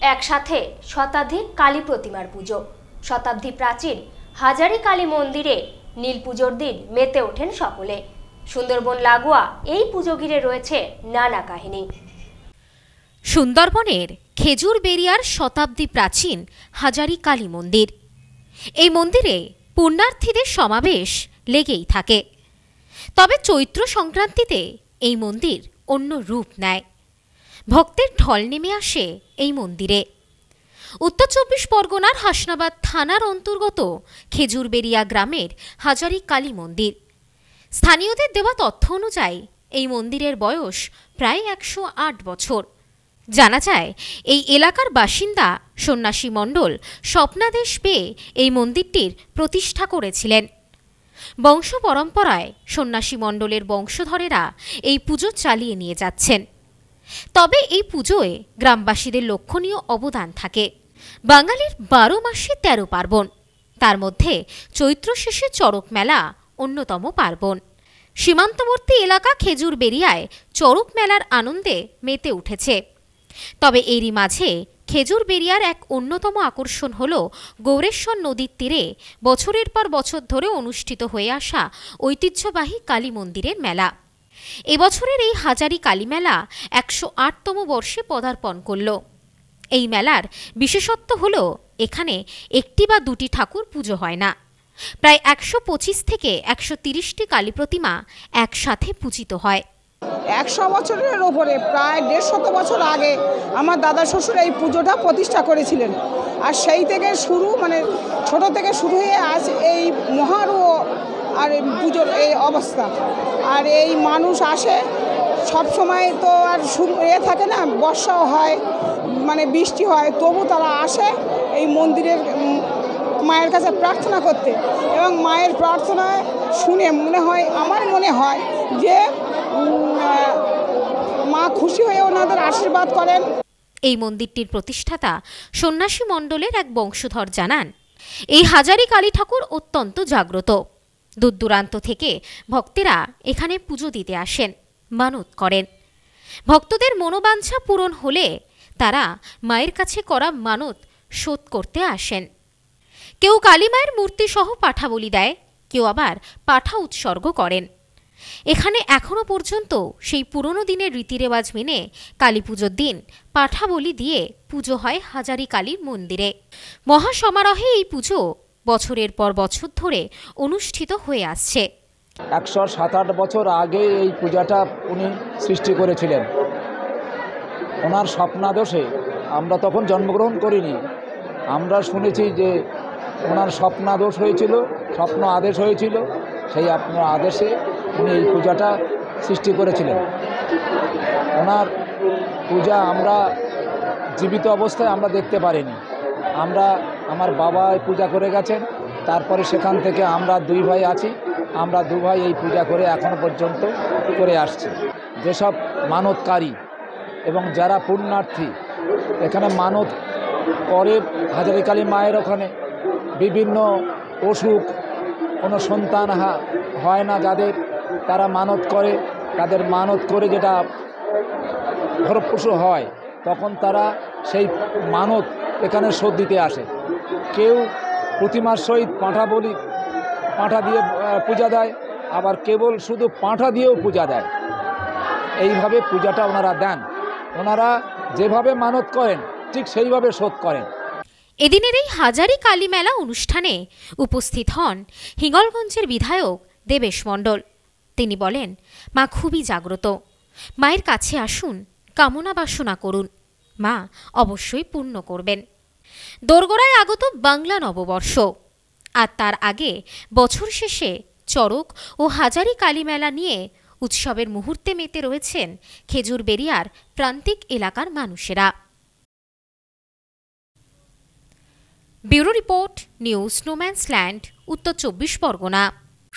একসাথে শতাধিক কালী প্রতিমার পুজো। শতাব্দী প্রাচীন হাজারি কালী মন্দিরে নীল পুজোর দিন মেতে ওঠেন সকলে। সুন্দরবন লাগোয়া এই পুজো ঘিরে রয়েছে নানা কাহিনী। সুন্দরবনের খেজুর বেরিয়ার শতাব্দী প্রাচীন হাজারি কালী মন্দির। এই মন্দিরে পুণ্যার্থীদের সমাবেশ লেগেই থাকে। তবে চৈত্র সংক্রান্তিতে এই মন্দির অন্য রূপ নেয়। ভক্তের ঢল নেমে আসে এই মন্দিরে। উত্তর চব্বিশ পরগনার হাসনাবাদ থানার অন্তর্গত খেজুরবেরিয়া গ্রামের হাজারি কালী মন্দির। স্থানীয়দের দেওয়া তথ্য অনুযায়ী এই মন্দিরের বয়স প্রায় একশো আট বছর। জানা যায়, এই এলাকার বাসিন্দা সন্ন্যাসী মণ্ডল স্বপ্নাদেশ পেয়ে এই মন্দিরটির প্রতিষ্ঠা করেছিলেন। বংশ পরম্পরায় সন্ন্যাসী মণ্ডলের বংশধরেরা এই পুজো চালিয়ে নিয়ে যাচ্ছেন। তবে এই পুজোয় গ্রামবাসীদের লক্ষণীয় অবদান থাকে। বাঙালির বারো মাসে তেরো পার্বণ, তার মধ্যে চৈত্র শেষে চড়ক মেলা অন্যতম পার্বণ। সীমান্তবর্তী এলাকা খেজুর বেরিয়ায় চড়ক মেলার আনন্দে মেতে উঠেছে। তবে এরই মাঝে খেজুর বেরিয়ার এক অন্যতম আকর্ষণ হল গৌরেশ্বর নদীর তীরে বছরের পর বছর ধরে অনুষ্ঠিত হয়ে আসা ঐতিহ্যবাহী কালী মন্দিরের মেলা। এবছরের এই হাজারি কালী মেলা একশো আটতম বর্ষে পদার্পণ করল। এই মেলার বিশেষত্ব হল, এখানে একটি বা দুটি ঠাকুর পুজো হয় না। প্রায় একশো পঁচিশ থেকে একশো তিরিশটি কালী প্রতিমা একসাথে পূজিত হয়। একশো বছরের ওপরে, প্রায় দেড় শত বছর আগে আমার দাদা শ্বশুর এই পুজোটা প্রতিষ্ঠা করেছিলেন। আর সেই থেকে শুরু মানে ছোট থেকে শুরু হয়ে আজ এই মহারু আর পুজোর এই অবস্থা। আর এই মানুষ আসে, সব সময় তো আর এ থাকে না, বর্ষাও হয় মানে বৃষ্টি হয়, তবু তারা আসে এই মন্দিরের মায়ের কাছে প্রার্থনা করতে। এবং মায়ের প্রার্থনা শুনে মনে হয়, আমার মনে হয় যে মা খুশি হয়ে ওনাদের আশীর্বাদ করেন। এই মন্দিরটির প্রতিষ্ঠাতা সন্ন্যাসী মণ্ডলের এক বংশধর জানান, এই হাজারি কালী ঠাকুর অত্যন্ত জাগ্রত। দূর দূরান্ত থেকে ভক্তেরা এখানে পুজো দিতে আসেন, মানত করেন। ভক্তদের মনোবাঞ্ছা পূরণ হলে তারা মায়ের কাছে করা মানত শোধ করতে আসেন। কেউ কালীমায়ের মূর্তি সহ পাঠা বলি দেয়, কেউ আবার পাঠা উৎসর্গ করেন। এখানে এখনও পর্যন্ত সেই পুরনো দিনের রীতিরেওয়াজ মেনে কালী পুজোর দিন পাঠা বলি দিয়ে পুজো হয় হাজারি কালীর মন্দিরে। মহাসমারোহে এই পুজো বছরের পর বছর ধরে অনুষ্ঠিত হয়ে আসছে। একশো সাত আট বছর আগে এই পূজাটা উনি সৃষ্টি করেছিলেন। ওনার স্বপ্নাদোষে আমরা তখন জন্মগ্রহণ করিনি। আমরা শুনেছি যে ওনার স্বপ্নাদোষ হয়েছিল, স্বপ্ন আদেশ হয়েছিল, সেই আপনার আদেশে উনি এই পূজাটা সৃষ্টি করেছিলেন। ওনার পূজা আমরা জীবিত অবস্থায় আমরা দেখতে পারিনি। আমরা আমার বাবা পূজা করে গেছেন, তারপরে সেখান থেকে আমরা দুই ভাই আছি। আমরা দু ভাই এই পূজা করে এখনও পর্যন্ত করে আসছি। যেসব মানতকারী এবং যারা পুণ্যার্থী, এখানে মানত করে হাজারিকালী মায়ের ওখানে বিভিন্ন অসুখ, কোনো সন্তান হয় না যাদের। তারা মানত করে, তাদের মানত করে যেটা ফলপ্রসূ হয়, তখন তারা সেই মানত এখানে শোধ দিতে আসে। কেউ প্রতিমার সহিত পাঁঠা বলি, পাঁঠা দিয়ে পূজা দেয়, আবার কেবল শুধু পাঁঠা দিয়েও পূজা দেয়। এইভাবে পূজাটা ওনারা দেন। ওনারা যেভাবে মানত করেন, ঠিক সেইভাবে শোধ করেন। এদিনের এই হাজারি কালী মেলা অনুষ্ঠানে উপস্থিত হন হিঙ্গলগঞ্জের বিধায়ক দেবেশ মণ্ডল। তিনি বলেন, মা, খুবই জাগ্রত। মায়ের কাছে আসুন, কামনা বাসনা করুন। মা, অবশ্যই পূর্ণ করবেন। দোরগোড়ায় আগত বাংলা নববর্ষ। আর তার আগে বছর শেষে চড়ক ও হাজারি কালীমেলা নিয়ে উৎসবের মুহূর্তে মেতে রয়েছেন খেজুর বেরিয়ার প্রান্তিক এলাকার মানুষেরা। Bureau report, news snowman's land, উত্তর চব্বিশ পরগনা।